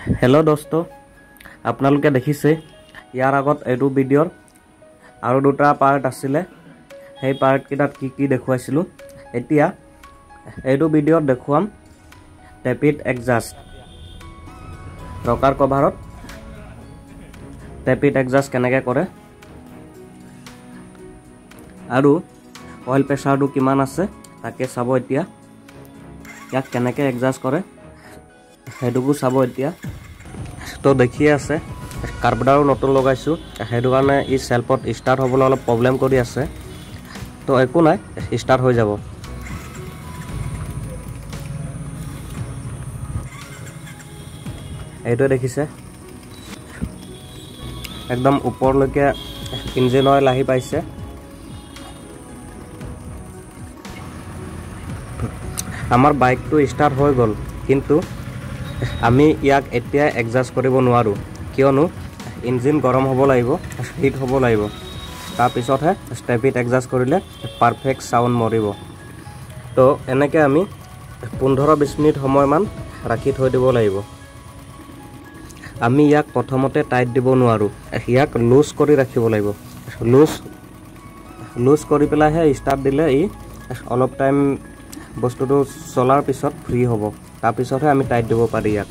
Hello দোস্ত আপোনালোকে দেখিছে ইয়াৰ আগত এইটো ভিডিঅ'ৰ আৰু দুটা পাৰ্ট আছিলে। সেই পাৰ্টকেইটাত কি কি দেখুৱাইছিলোঁ এতিয়া এইটো ভিডিঅ'ত দেখুৱাম। টেপিড এডজাষ্ট ৰকাৰ কভাৰত টেপিড এডজাষ্ট কেনেকৈ কৰে আৰু অইল প্ৰেছাৰটো কিমান আছে তাকে চাব এতিয়া। ইয়াক কেনেকৈ এডজাষ্ট কৰে। সেইটোকো চাব এতিয়া। তো দেখিয়ে আছে কাৰ্বডাৰো নতুন লগাইছোঁ সেইটো কাৰণে ই চেল্ফত ষ্টাৰ্ট হ'বলৈ অলপ প্ৰব্লেম কৰি আছে। তো একো নাই ষ্টাৰ্ট হৈ যাব। এইটোৱে দেখিছে। একদম ওপৰলৈকে ইঞ্জিন অইল আহি পাইছে। আমাৰ বাইকটো ষ্টাৰ্ট হৈ গ'ল কিন্তু আমি ইয়াক এতিয়া এডজাষ্ট কৰিব নোৱাৰোঁ। কিয়নো ইঞ্জিন গৰম হ'ব লাগিব হিট হ'ব লাগিব। তাৰপিছতহে ষ্টেপিড এডজাষ্ট কৰিলে পাৰফেক্ট চাউণ্ড মৰিব। তো এনেকৈ আমি পোন্ধৰ বিছ মিনিট সময়মান ৰাখি থৈ দিব লাগিব। আমি ইয়াক প্ৰথমতে টাইট দিব নোৱাৰোঁ। ইয়াক লুজ কৰি ৰাখিব লাগিব। লুজ লুজ কৰি পেলাইহে ষ্টাৰ্ট দিলে ই অলপ টাইম বস্তুটো চলাৰ পিছত ফ্ৰী হ'ব। তাৰপিছতহে আমি টাইট দিব পাৰি ইয়াক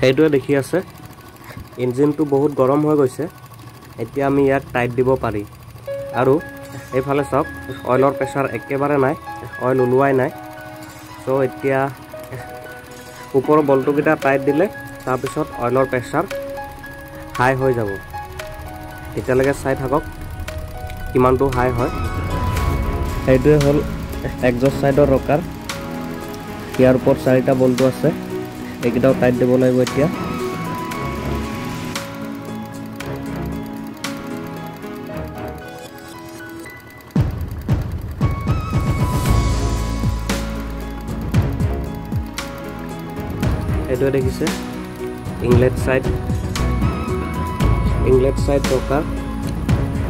সেইটোৱে দেখি আছে। ইঞ্জিনটো বহুত গৰম হৈ গৈছে। এতিয়া আমি ইয়াক টাইট দিব পাৰি। আৰু এইফালে চাওক অইলৰ প্ৰেছাৰ একেবাৰে নাই অইল ওলোৱাই নাই। চ' এতিয়া ওপৰৰ বল্টুকেইটা টাইট দিলে তাৰপিছত অইলৰ প্ৰেছাৰ হাই হৈ যাব। এতিয়ালৈকে চাই থাকক কিমানটো হাই হয়। সেইটোৱে হ'ল একজষ্ট ছাইডৰ ৰকাৰ ইয়াৰ ওপৰত চাৰিটা বল্টু আছে। এইকেইটাও টাইট দিব লাগিব এতিয়া। এইটোৱে দেখিছে ইংলেট ছাইড ইংলেট ছাইড ৰকাৰ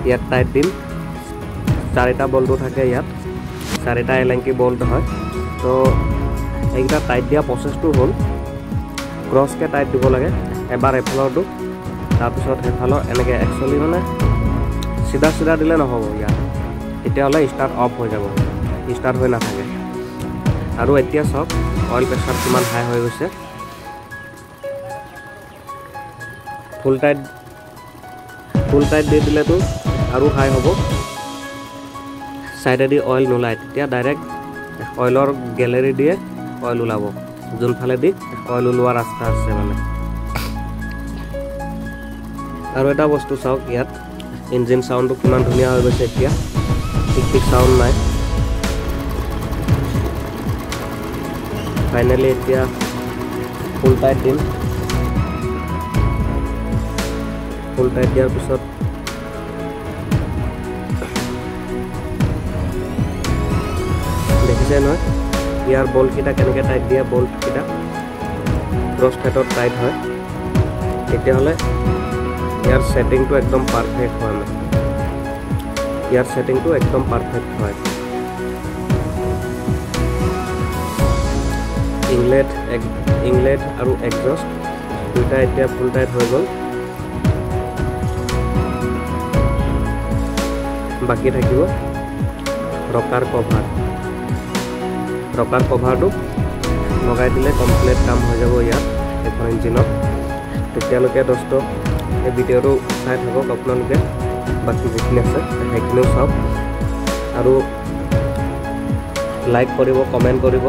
ইয়াত টাইট দিম। চাৰিটা বল্টু থাকে ইয়াত। চাৰিটা এলেংকি বল্ট হয়। তো এইকেইটা টাইট দিয়া প্ৰচেছটো হ'ল। ক্ৰছকৈ টাইট দিব লাগে এবাৰ এফালৰটো। তাৰপিছত সেইফালৰ এনেকৈ একচুৱেলি মানে চিধা চিধা দিলে নহ'ব ইয়াত। তেতিয়াহ'লে ষ্টাৰ্ট অফ হৈ যাব ষ্টাৰ্ট হৈ নাথাকে। আৰু এতিয়া চাওক অইল প্ৰেছাৰ কিমান হাই হৈ গৈছে। ফুল টাইট ফুল টাইট দি দিলেতো আৰু হাই হ'ব। ছাইডেদি অইল নোলায় তেতিয়া ডাইৰেক্ট অইলৰ গেলেৰী দিয়ে অইল ওলাব। যোনফালেদি অইল ওলোৱা ৰাস্তা আছে মানে। আৰু এটা বস্তু চাওক ইয়াত। ইঞ্জিন চাউণ্ডটো কিমান ধুনীয়া হৈ গৈছে এতিয়া। ঠিক ঠিক চাউণ্ড নাই। ফাইনেলি এতিয়া ফুল টাইট দিম। ফুল টাইট দিয়াৰ পিছত দেখিছে নহয়? ইয়াৰ বল্টকেইটা কেনেকৈ টাইট দিয়ে বল্টকেইটা ক্ৰছ ফেটত টাইট হয়। তেতিয়াহ'লে ইয়াৰ ছেটিংটো একদম পাৰফেক্ট হয় মানে। ইয়াৰ ছেটিংটো একদম পাৰফেক্ট হয়। ইংলেট ইংলেট আৰু এক্সজষ্ট দুয়োটা এতিয়া ফুল টাইট হৈ গ'ল। বাকী থাকিব ৰকাৰ কভাৰ। ৰকাৰ কভাৰটো লগাই দিলে কমপ্লিট কাম হৈ যাব ইয়াত এইখন ইঞ্জিনত তেতিয়ালৈকে দষ্ট এই ভিডিঅ'টো চাই থাকক আপোনালোকে বাকী যিখিনি আছে সেইখিনিও চাওক। আৰু লাইক কৰিব কমেণ্ট কৰিব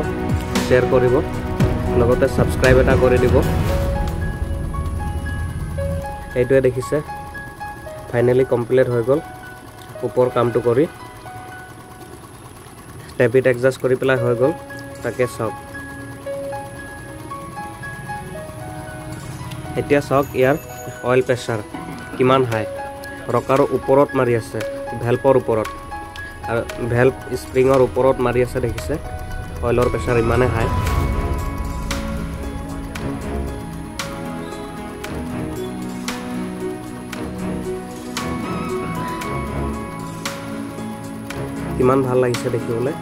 শ্বেয়াৰ কৰিব লগতে ছাবস্ক্ৰাইব এটা কৰি দিব। এইটোৱে দেখিছে ফাইনেলি কমপ্লিট হৈ গ'ল ওপৰ কামটো কৰি। টেপিট এডজাষ্ট কৰি পেলাই হৈ গ'ল। তাকে চাওক। এতিয়া চাওক ইয়াৰ অইল প্ৰেছাৰ কিমান হাই ৰকাৰৰ ওপৰত মাৰি আছে ভেল্পৰ ওপৰত। আৰু ভেল্প স্প্ৰিঙৰ ওপৰত মাৰি আছে দেখিছে। অইলৰ প্ৰেছাৰ ইমানে হাই কিমান ভাল লাগিছে দেখিবলৈ।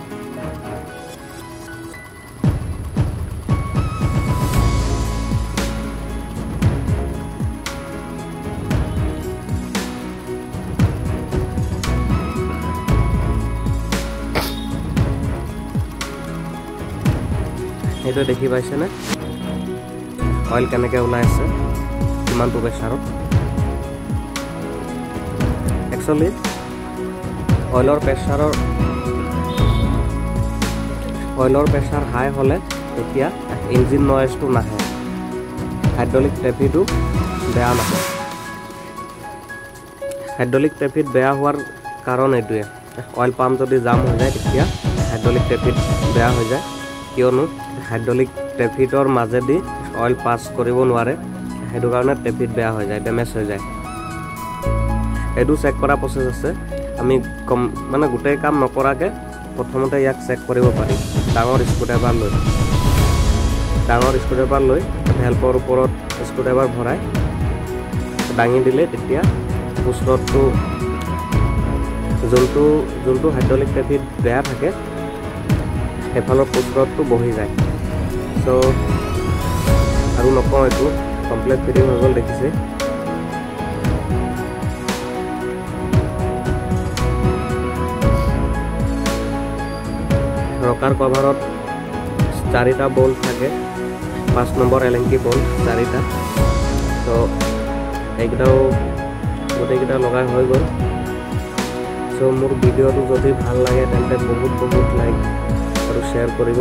সেইটো দেখি পাইছেনে? অইল কেনেকৈ ওলাই আছে? কিমানটো প্ৰেছাৰত একচুৱেলি অইলৰ প্ৰেছাৰৰ অইলৰ প্ৰেছাৰ হাই হ'লে তেতিয়া ইঞ্জিন নইজটো নাহে। হাইড্ৰলিক ট্ৰেফিটো বেয়া নাহে। হাইড্ৰলিক ট্ৰেফিট বেয়া হোৱাৰ কাৰণ এইটোৱে। অইল পাম্প যদি জাম হৈ যায় তেতিয়া হাইড্ৰলিক ট্ৰেফিট বেয়া হৈ যায়। কিয়নো হাইড্ৰলিক ট্ৰেফিটৰ মাজেদি অইল পাছ কৰিব নোৱাৰে। সেইটো কাৰণে ট্ৰেফিট বেয়া হৈ যায় ডেমেজ হৈ যায়। এইটো চেক কৰা প্ৰচেছ আছে। আমি কম মানে গোটেই কাম নকৰাকৈ প্ৰথমতে ইয়াক চেক কৰিব পাৰি। ডাঙৰ স্ক্ৰুড্ৰাইভাৰ লৈ। ডাঙৰ স্ক্ৰুড্ৰাইভাৰ লৈ হেল্পৰ ওপৰত স্ক্ৰুড্ৰাইভাৰ ভৰাই দাঙি দিলে তেতিয়া পুষ্টটো যোনটো যোনটো হাইড্ৰলিক ট্ৰেফিক বেয়া থাকে সেইফালৰ পুষ্টটো বহি যায়। চ' আৰু নকওঁ এইটো কমপ্লিট ফিটিং হৈ গ'ল দেখিছে। ৰকাৰ কভাৰত চাৰিটা বল্ট থাকে। পাঁচ নম্বৰ এলেংকি বল্ট চাৰিটা। তো এইকেইটাও গোটেইকেইটা লগাই হৈ গ'ল। চ' মোৰ ভিডিঅ'টো যদি ভাল লাগে তেন্তে বহুত বহুত লাইক আৰু শ্বেয়াৰ কৰিব।